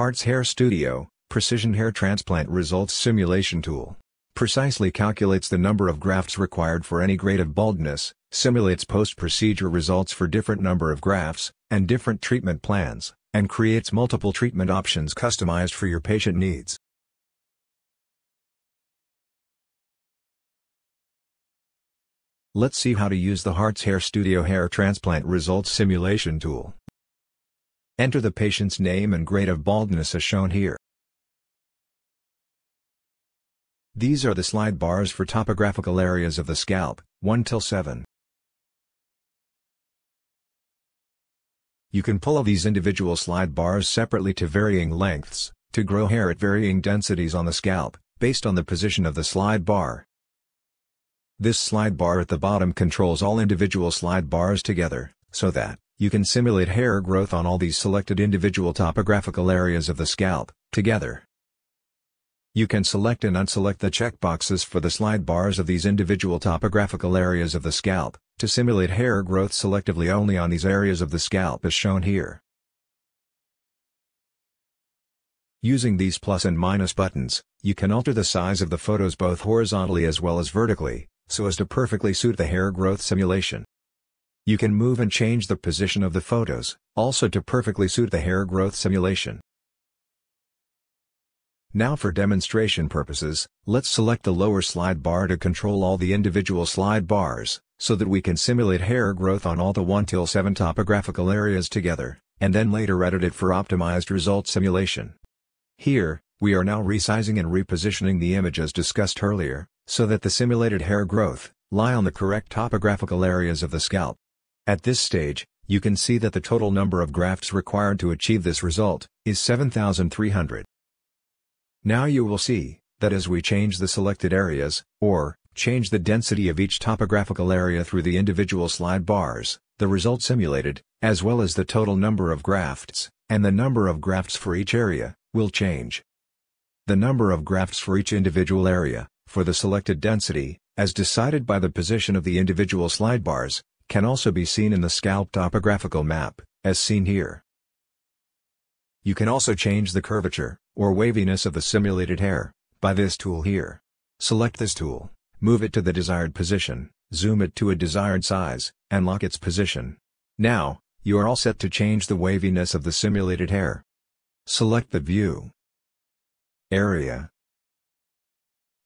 HARRTS Hair Studio, Precision Hair Transplant Results Simulation Tool. Precisely calculates the number of grafts required for any grade of baldness, simulates post-procedure results for different number of grafts, and different treatment plans, and creates multiple treatment options customized for your patient needs. Let's see how to use the HARRTS Hair Studio Hair Transplant Results Simulation Tool. Enter the patient's name and grade of baldness as shown here. These are the slide bars for topographical areas of the scalp, 1 till 7. You can pull these individual slide bars separately to varying lengths, to grow hair at varying densities on the scalp, based on the position of the slide bar. This slide bar at the bottom controls all individual slide bars together, so that, you can simulate hair growth on all these selected individual topographical areas of the scalp, together. You can select and unselect the checkboxes for the slide bars of these individual topographical areas of the scalp, to simulate hair growth selectively only on these areas of the scalp as shown here. Using these plus and minus buttons, you can alter the size of the photos both horizontally as well as vertically, so as to perfectly suit the hair growth simulation. You can move and change the position of the photos, also to perfectly suit the hair growth simulation. Now for demonstration purposes, let's select the lower slide bar to control all the individual slide bars, so that we can simulate hair growth on all the 1 till 7 topographical areas together, and then later edit it for optimized result simulation. Here, we are now resizing and repositioning the image as discussed earlier, so that the simulated hair growth, lie on the correct topographical areas of the scalp. At this stage, you can see that the total number of grafts required to achieve this result, is 7,300. Now you will see, that as we change the selected areas, or, change the density of each topographical area through the individual slide bars, the result simulated, as well as the total number of grafts, and the number of grafts for each area, will change. The number of grafts for each individual area, for the selected density, as decided by the position of the individual slide bars, can also be seen in the scalp topographical map, as seen here. You can also change the curvature, or waviness of the simulated hair, by this tool here. Select this tool, move it to the desired position, zoom it to a desired size, and lock its position. Now, you are all set to change the waviness of the simulated hair. Select the view, area,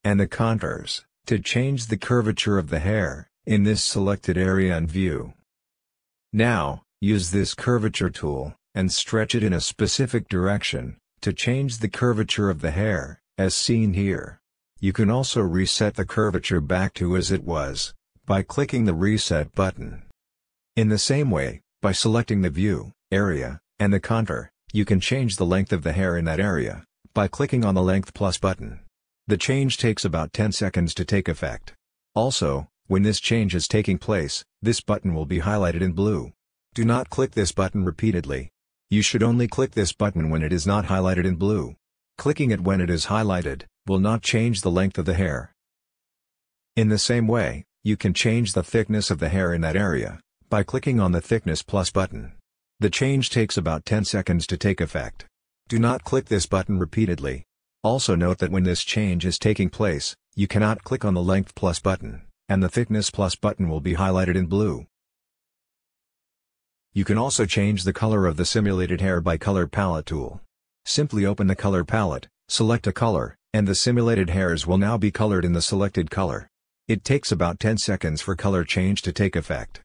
and the contours, to change the curvature of the hair, in this selected area and view. Now, use this curvature tool, and stretch it in a specific direction, to change the curvature of the hair, as seen here. You can also reset the curvature back to as it was, by clicking the Reset button. In the same way, by selecting the view, area, and the contour, you can change the length of the hair in that area, by clicking on the Length Plus button. The change takes about 10 seconds to take effect. Also, when this change is taking place, this button will be highlighted in blue. Do not click this button repeatedly. You should only click this button when it is not highlighted in blue. Clicking it when it is highlighted, will not change the length of the hair. In the same way, you can change the thickness of the hair in that area, by clicking on the Thickness Plus button. The change takes about 10 seconds to take effect. Do not click this button repeatedly. Also note that when this change is taking place, you cannot click on the Length Plus button, and the Thickness Plus button will be highlighted in blue. You can also change the color of the simulated hair by Color Palette tool. Simply open the color palette, select a color, and the simulated hairs will now be colored in the selected color. It takes about 10 seconds for color change to take effect.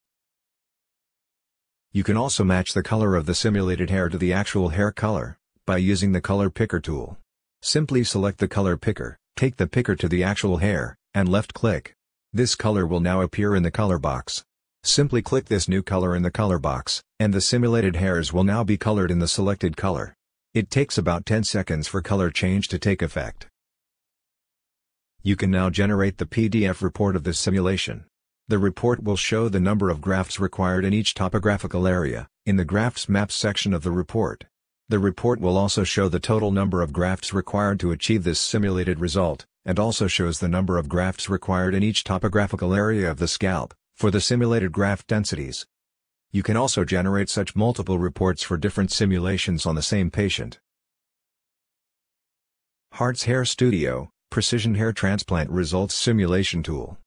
You can also match the color of the simulated hair to the actual hair color, by using the Color Picker tool. Simply select the color picker, take the picker to the actual hair, and left-click. This color will now appear in the color box. Simply click this new color in the color box, and the simulated hairs will now be colored in the selected color. It takes about 10 seconds for color change to take effect. You can now generate the PDF report of this simulation. The report will show the number of grafts required in each topographical area, in the Grafts Maps section of the report. The report will also show the total number of grafts required to achieve this simulated result, and also shows the number of grafts required in each topographical area of the scalp, for the simulated graft densities. You can also generate such multiple reports for different simulations on the same patient. HARRTS Hair Studio, Precision Hair Transplant Results Simulation Tool.